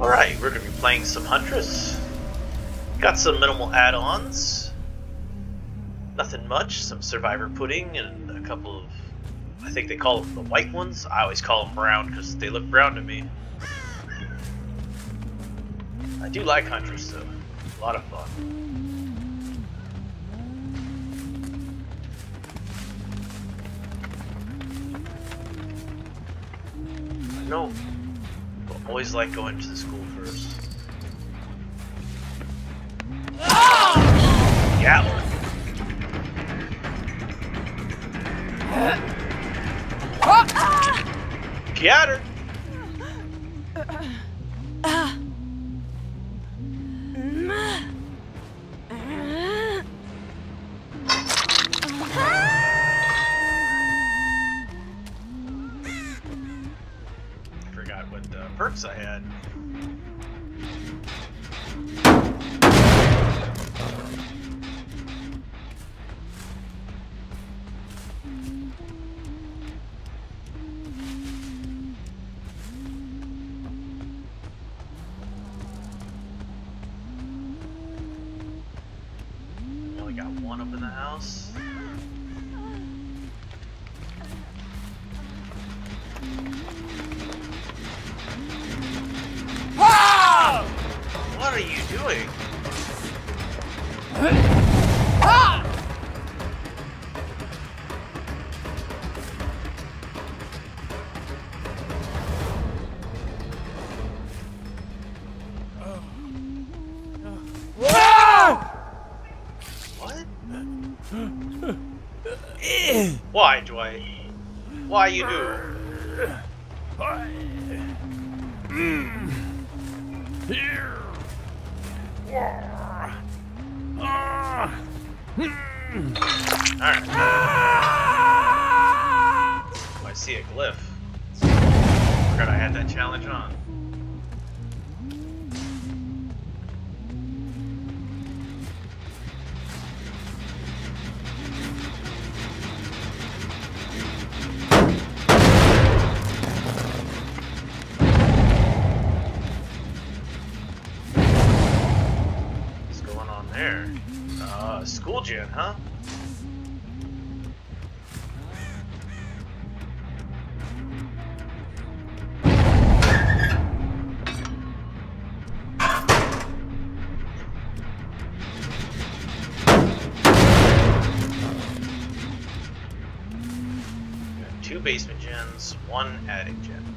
Alright, we're going to be playing some Huntress. Got some minimal add-ons. Nothing much. Some Survivor Pudding and a couple of... I think they call them the white ones. I always call them brown because they look brown to me. I do like Huntress though. A lot of fun. No. Always like going to the school first. Yeah. Get her! Perks I had. We only got one up in the house. Why do I? Why you do? Hmm. Alright. Oh, I see a glyph. Forgot I had that challenge on. Huh? Two basement gens, one attic gen.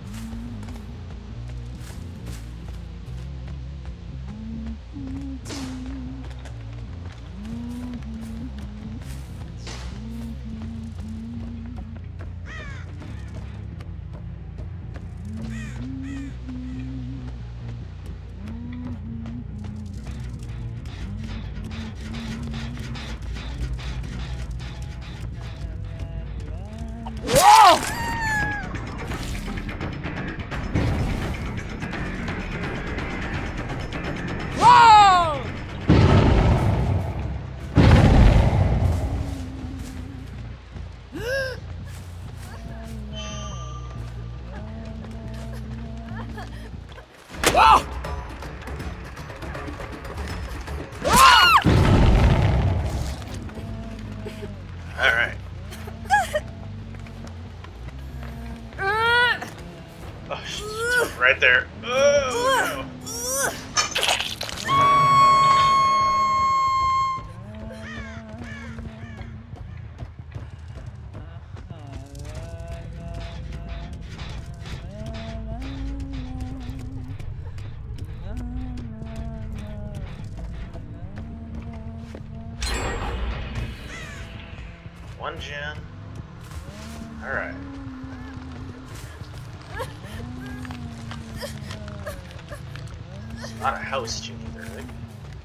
Oh, right there. Oh, no. One gen. Alright. It's not a house gen either.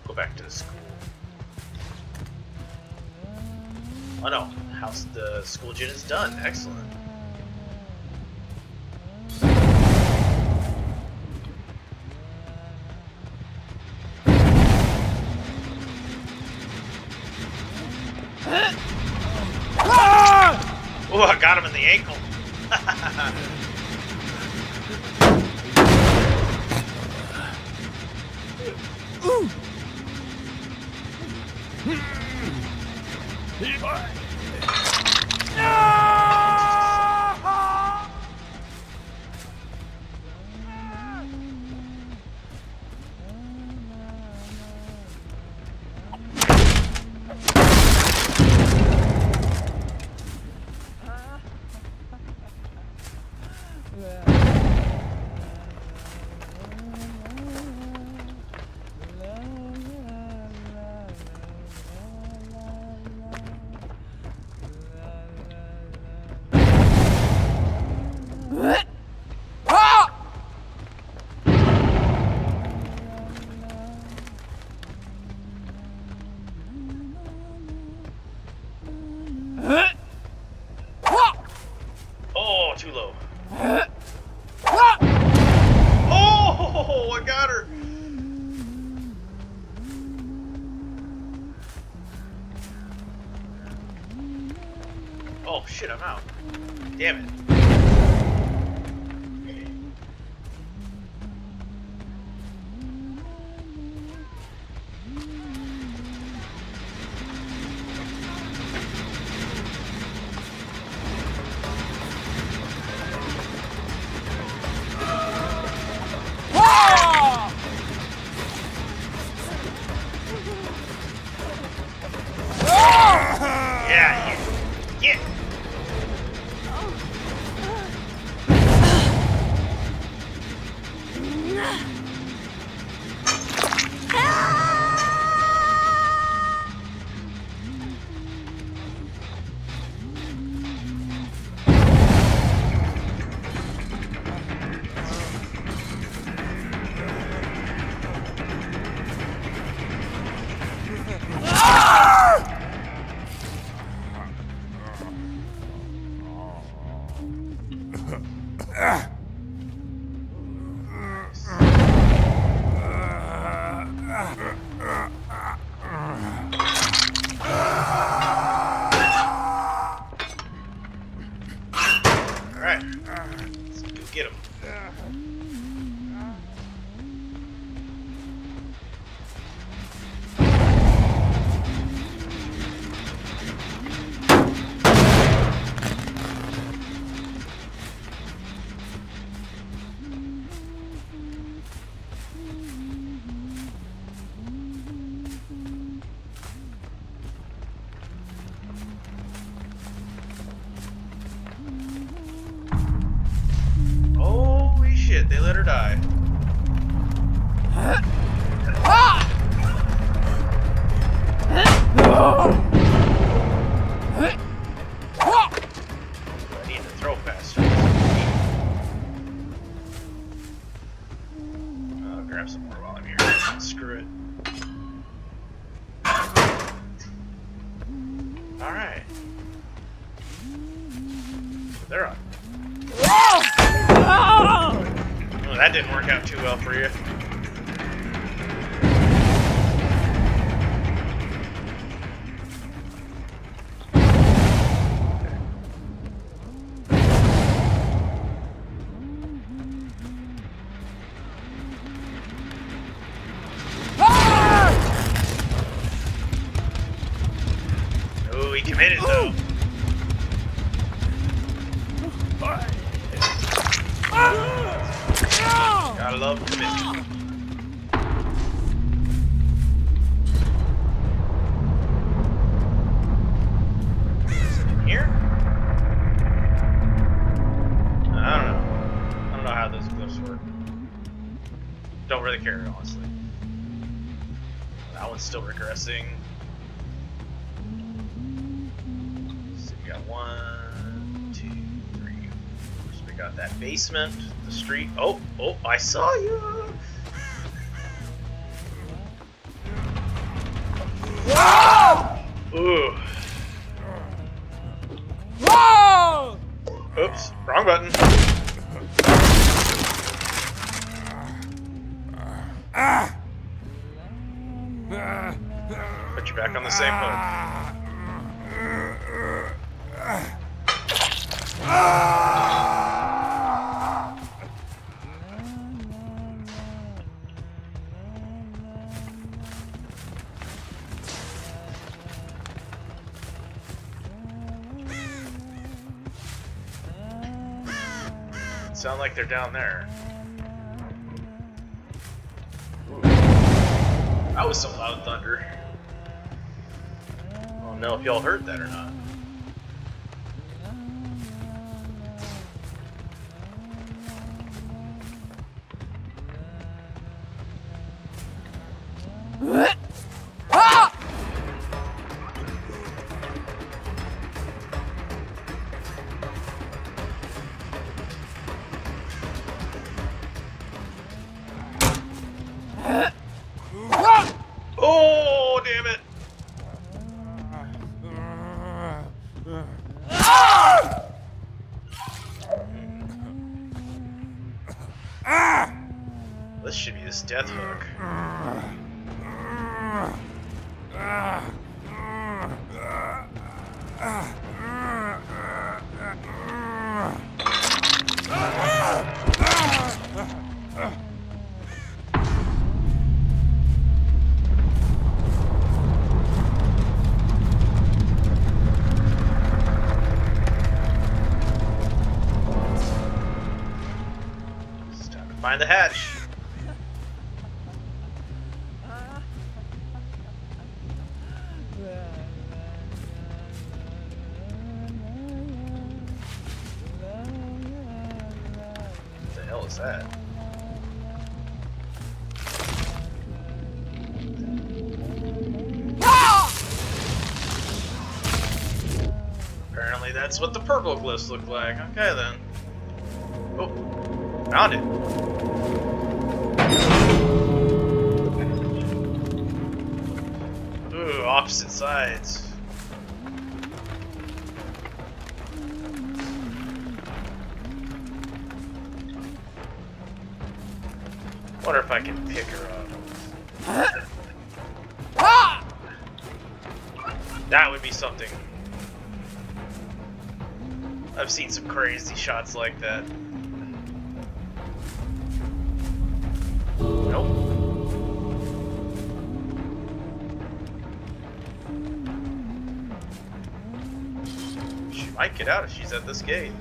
Go back to the school. Oh no, house the school gym is done. Excellent. Oh, I got him in the ankle. Ooh. No! Damn it. Shit, they let her die. I need to throw faster. I'll uh, grab some more while I'm here. Screw it. Alright. They're on. Oh, that didn't work out too well for you. Don't really care, honestly. That one's still regressing. So we got one, two, three, four. So we got that basement, the street. Oh, oh, I saw you. Ooh. Whoa! Oops, wrong button. Put you back on the same hook. Sound like they're down there. That was some loud thunder. I don't know if y'all heard that or not. Look. Find the hatch. That's what the purple glyphs look like. Okay then. Oh, found it. Ooh, opposite sides. Wonder if I can pick her up. Ah! That would be something. I've seen some crazy shots like that. Nope. She might get out if she's at this gate.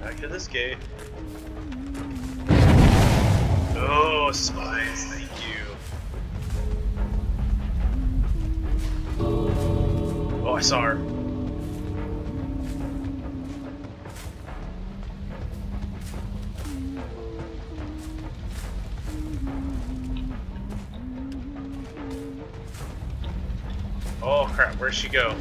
Back to this gate. Oh, spies, thank you. Oh, I saw her. Oh crap, where'd she go?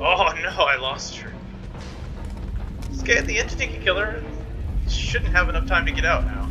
Oh no, I lost her. The entity killer. Shouldn't have enough time to get out now.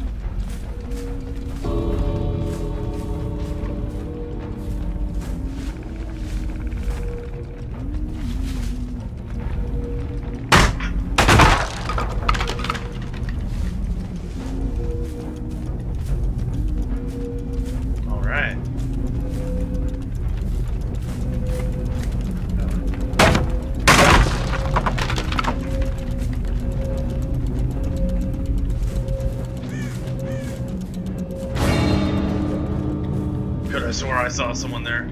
Saw someone there.